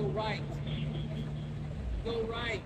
go right. Go right.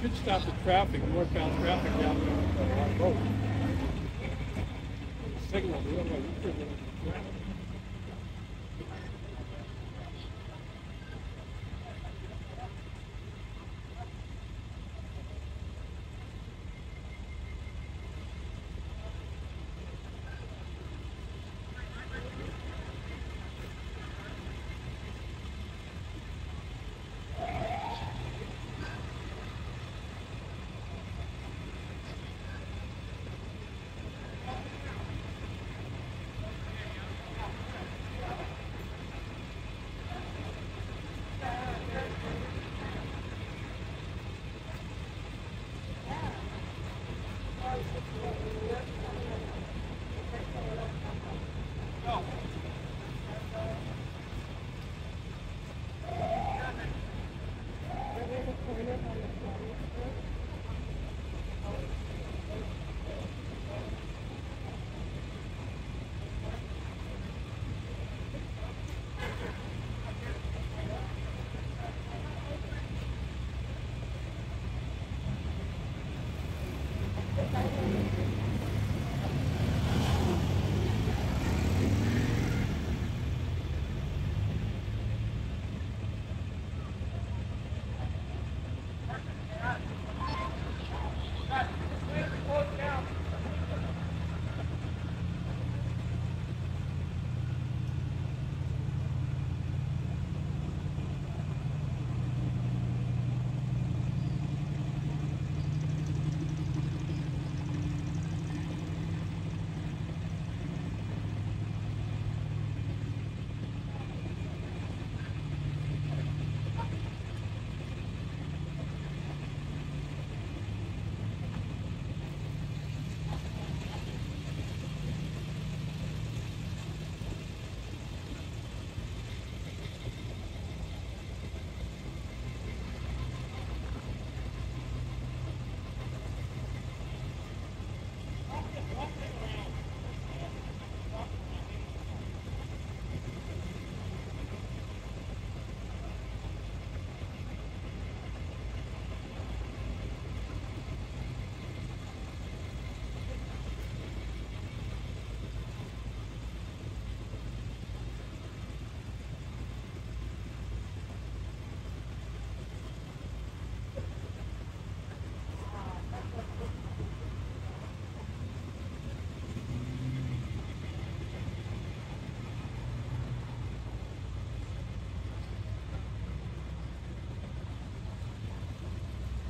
Should stop the traffic, northbound traffic down there on the road. Signal, the other way,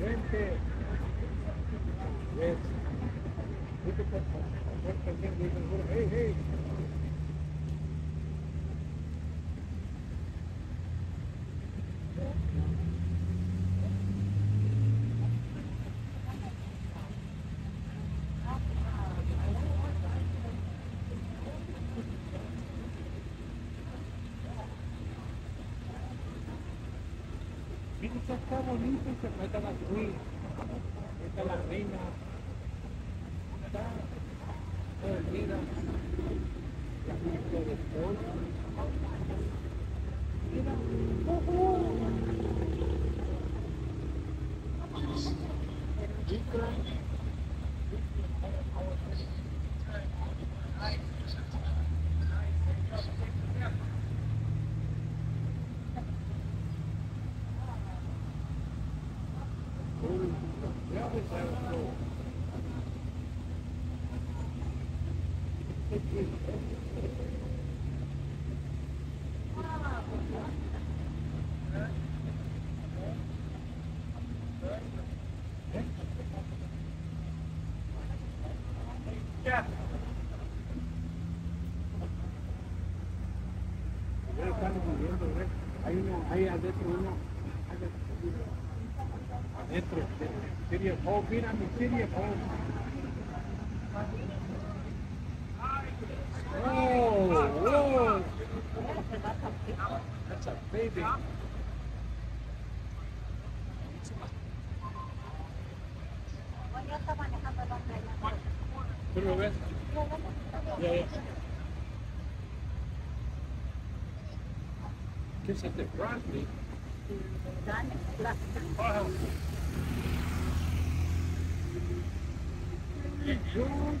Vente. Yes. Dito po. Pagdating está bonita y se mete la Queen. Esta es la reina. Está perdida. La de Hay uno, hay adentro uno. Adentro. City of Hope. Mira mi City of Hope. Whoa. That's a baby. ¿Tú lo ves? Ya, ya. ¿Qué se te Bradley? Thank you.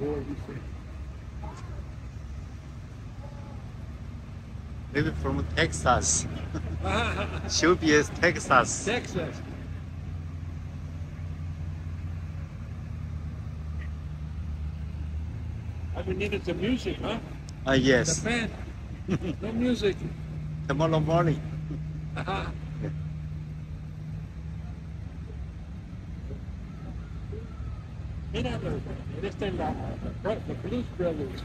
Old he said. Maybe from Texas. Should be as Texas. Texas. I we needed some music, huh? Ah, The yes. band. No music. Tomorrow morning. Mira, en esta en la, the Blues Brothers.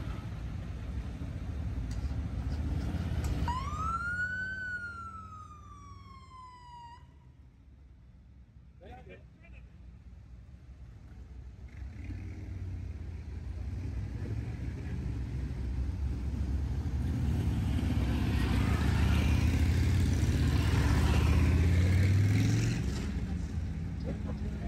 The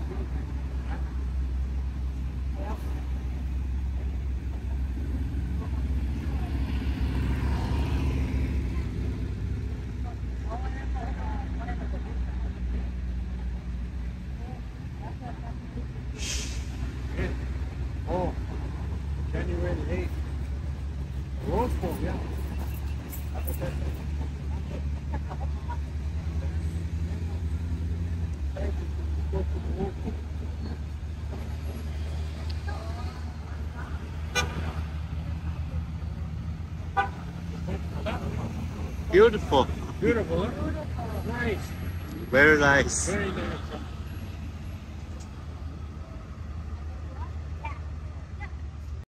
Beautiful. Beautiful, huh? Nice. Very nice. Very nice.